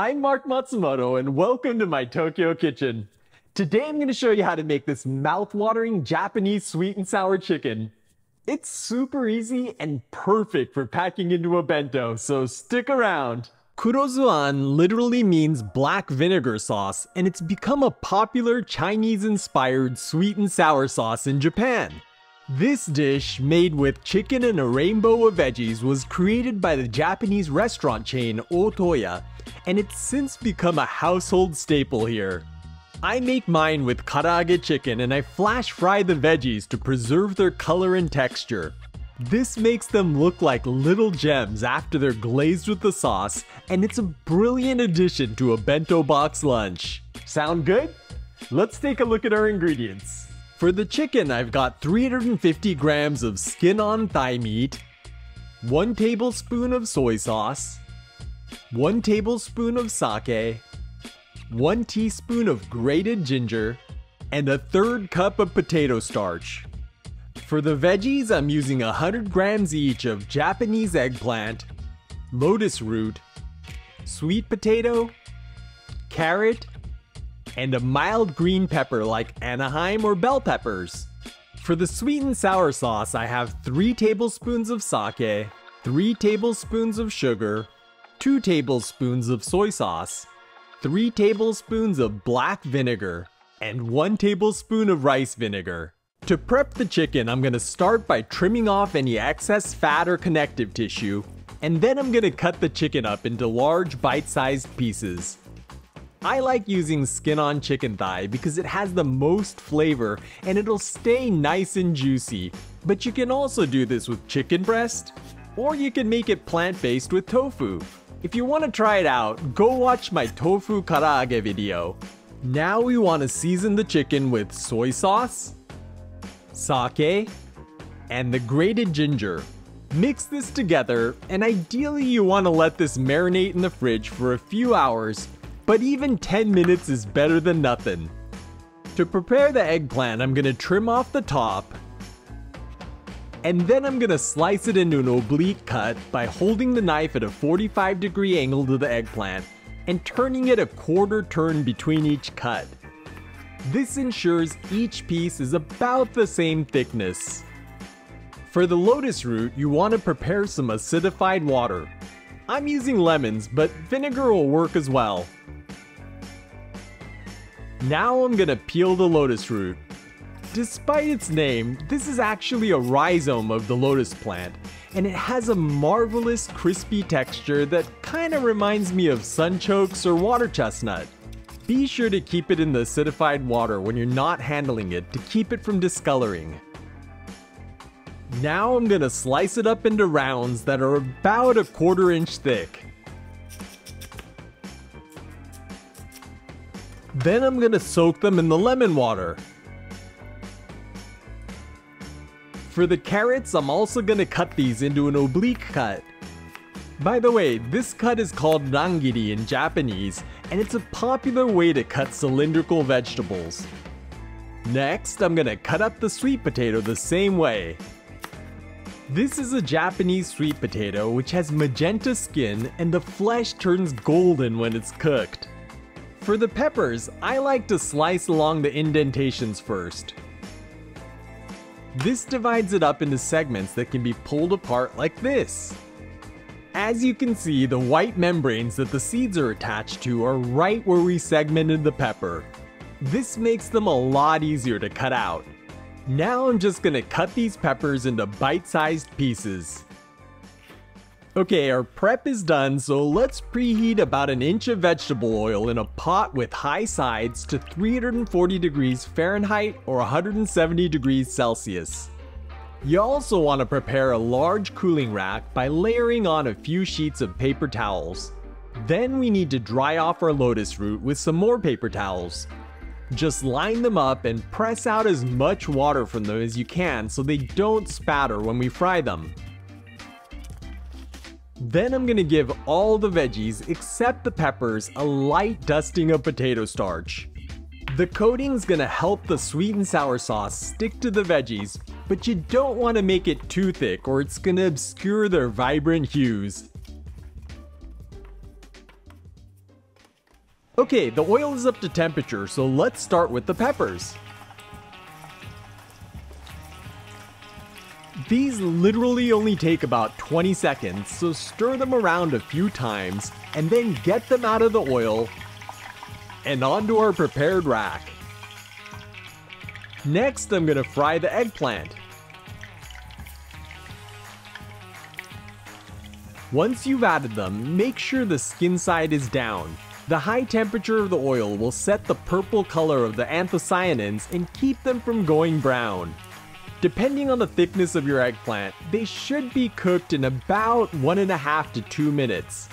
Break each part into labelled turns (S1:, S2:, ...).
S1: I'm Marc Matsumoto and welcome to my Tokyo kitchen. Today I'm going to show you how to make this mouth-watering Japanese sweet and sour chicken. It's super easy and perfect for packing into a bento, so stick around. Kurozuan literally means black vinegar sauce, and it's become a popular Chinese-inspired sweet and sour sauce in Japan. This dish, made with chicken and a rainbow of veggies, was created by the Japanese restaurant chain Ootoya, and it's since become a household staple here. I make mine with karaage chicken and I flash fry the veggies to preserve their color and texture. This makes them look like little gems after they're glazed with the sauce, and it's a brilliant addition to a bento box lunch. Sound good? Let's take a look at our ingredients. For the chicken, I've got 350 grams of skin-on thigh meat, 1 tablespoon of soy sauce, 1 tablespoon of sake, 1 teaspoon of grated ginger, and a third cup of potato starch. For the veggies, I'm using 100 grams each of Japanese eggplant, lotus root, sweet potato, carrot, and a mild green pepper like Anaheim or bell peppers. For the sweet and sour sauce, I have 3 tablespoons of sake, 3 tablespoons of sugar, 2 tablespoons of soy sauce, 3 tablespoons of black vinegar, and 1 tablespoon of rice vinegar. To prep the chicken, I'm going to start by trimming off any excess fat or connective tissue, and then I'm going to cut the chicken up into large bite-sized pieces. I like using skin-on chicken thigh because it has the most flavor and it'll stay nice and juicy. But you can also do this with chicken breast, or you can make it plant-based with tofu. If you want to try it out, go watch my tofu karaage video. Now we want to season the chicken with soy sauce, sake, and the grated ginger. Mix this together, and ideally you want to let this marinate in the fridge for a few hours but even 10 minutes is better than nothing. To prepare the eggplant, I'm gonna trim off the top, and then I'm gonna slice it into an oblique cut by holding the knife at a 45 degree angle to the eggplant and turning it a quarter turn between each cut. This ensures each piece is about the same thickness. For the lotus root, you want to prepare some acidified water. I'm using lemons, but vinegar will work as well. Now I'm gonna peel the lotus root. Despite its name, this is actually a rhizome of the lotus plant, and it has a marvelous crispy texture that kinda reminds me of sunchokes or water chestnut. Be sure to keep it in the acidified water when you're not handling it to keep it from discoloring. Now I'm gonna slice it up into rounds that are about a quarter inch thick. Then I'm gonna soak them in the lemon water. For the carrots, I'm also gonna cut these into an oblique cut. By the way, this cut is called rangiri in Japanese, and it's a popular way to cut cylindrical vegetables. Next, I'm gonna cut up the sweet potato the same way. This is a Japanese sweet potato which has magenta skin and the flesh turns golden when it's cooked. For the peppers, I like to slice along the indentations first. This divides it up into segments that can be pulled apart like this. As you can see, the white membranes that the seeds are attached to are right where we segmented the pepper. This makes them a lot easier to cut out. Now I'm just gonna cut these peppers into bite-sized pieces. Okay, our prep is done, so let's preheat about an inch of vegetable oil in a pot with high sides to 340 degrees Fahrenheit or 170 degrees Celsius. You also want to prepare a large cooling rack by layering on a few sheets of paper towels. Then we need to dry off our lotus root with some more paper towels. Just line them up and press out as much water from them as you can so they don't spatter when we fry them. Then I'm gonna give all the veggies except the peppers a light dusting of potato starch. The coating's gonna help the sweet and sour sauce stick to the veggies, but you don't want to make it too thick or it's gonna obscure their vibrant hues. Okay, the oil is up to temperature, so let's start with the peppers. These literally only take about 20 seconds, so stir them around a few times and then get them out of the oil and onto our prepared rack. Next, I'm gonna fry the eggplant. Once you've added them, make sure the skin side is down. The high temperature of the oil will set the purple color of the anthocyanins and keep them from going brown. Depending on the thickness of your eggplant, they should be cooked in about one and a half to two minutes.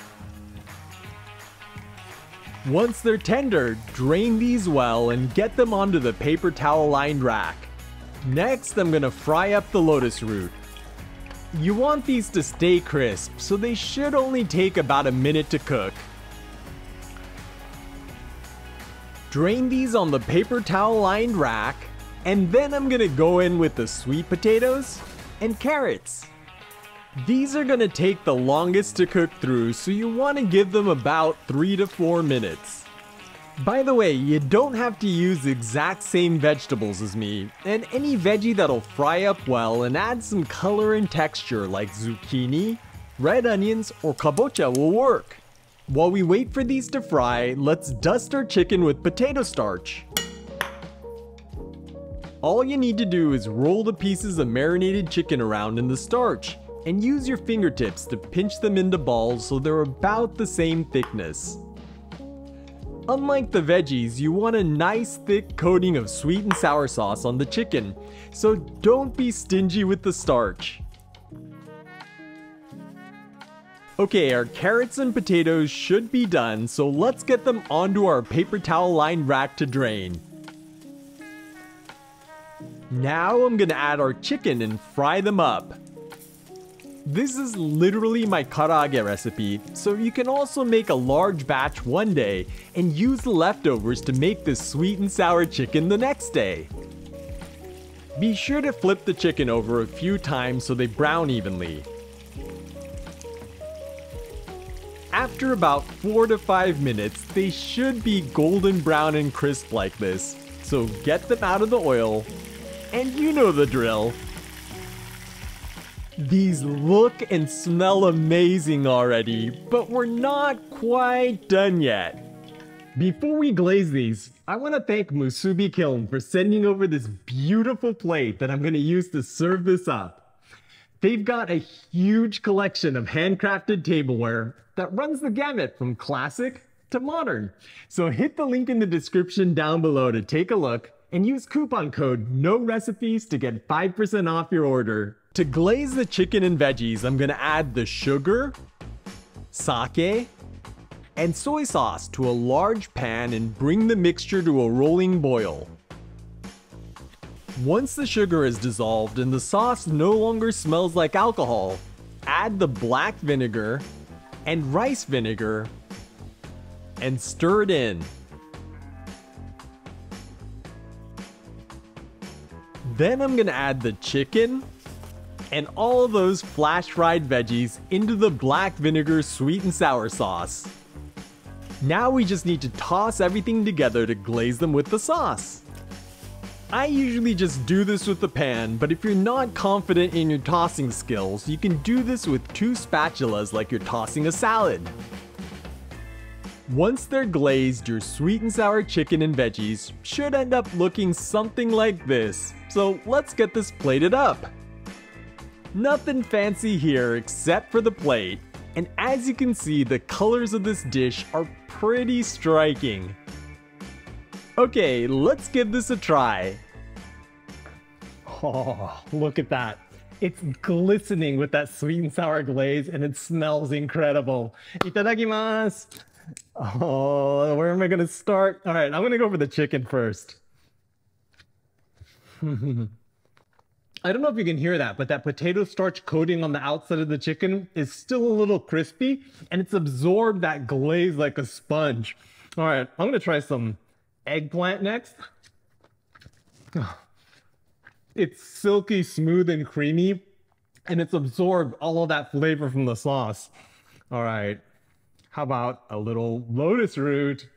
S1: Once they're tender, drain these well and get them onto the paper towel lined rack. Next, I'm gonna fry up the lotus root. You want these to stay crisp, so they should only take about a minute to cook. Drain these on the paper towel lined rack, and then I'm gonna go in with the sweet potatoes and carrots. These are gonna take the longest to cook through, so you wanna give them about 3 to 4 minutes. By the way, you don't have to use the exact same vegetables as me, and any veggie that'll fry up well and add some color and texture like zucchini, red onions, or kabocha will work. While we wait for these to fry, let's dust our chicken with potato starch. All you need to do is roll the pieces of marinated chicken around in the starch, and use your fingertips to pinch them into balls so they're about the same thickness. Unlike the veggies, you want a nice thick coating of sweet and sour sauce on the chicken, so don't be stingy with the starch. Okay, our carrots and potatoes should be done, so let's get them onto our paper towel lined rack to drain. Now I'm gonna add our chicken and fry them up. This is literally my karaage recipe, so you can also make a large batch one day and use the leftovers to make this sweet and sour chicken the next day. Be sure to flip the chicken over a few times so they brown evenly. After about 4 to 5 minutes, they should be golden brown and crisp like this, so get them out of the oil, and you know the drill. These look and smell amazing already, but we're not quite done yet. Before we glaze these, I want to thank Musubi Kiln for sending over this beautiful plate that I'm going to use to serve this up. They've got a huge collection of handcrafted tableware that runs the gamut from classic to modern. So hit the link in the description down below to take a look and use coupon code NO RECIPES to get 5% off your order. To glaze the chicken and veggies, I'm gonna add the sugar, sake, and soy sauce to a large pan and bring the mixture to a rolling boil. Once the sugar is dissolved and the sauce no longer smells like alcohol, add the black vinegar and rice vinegar and stir it in. Then I'm gonna add the chicken, and all those flash fried veggies into the black vinegar sweet and sour sauce. Now we just need to toss everything together to glaze them with the sauce. I usually just do this with the pan, but if you're not confident in your tossing skills, you can do this with two spatulas like you're tossing a salad. Once they're glazed, your sweet and sour chicken and veggies should end up looking something like this. So let's get this plated up. Nothing fancy here except for the plate, and as you can see, the colors of this dish are pretty striking. Okay, let's give this a try. Oh, look at that. It's glistening with that sweet and sour glaze and it smells incredible. Itadakimasu! Oh, where am I gonna start? All right, I'm gonna go for the chicken first. I don't know if you can hear that, but that potato starch coating on the outside of the chicken is still a little crispy and it's absorbed that glaze like a sponge. All right, I'm gonna try some eggplant next. Oh, It's silky, smooth, and creamy, and it's absorbed all of that flavor from the sauce. All right, how about a little lotus root?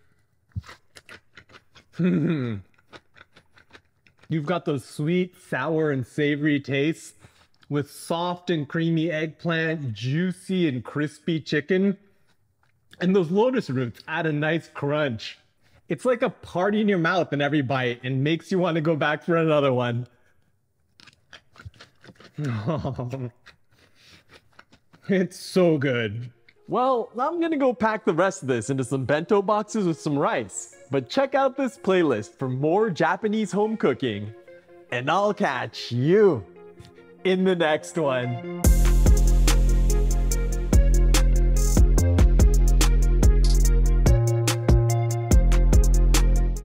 S1: You've got those sweet, sour, and savory tastes with soft and creamy eggplant, juicy and crispy chicken. And those lotus roots add a nice crunch. It's like a party in your mouth in every bite and makes you want to go back for another one. it's so good. Well, I'm gonna go pack the rest of this into some bento boxes with some rice. But check out this playlist for more Japanese home cooking. And I'll catch you in the next one.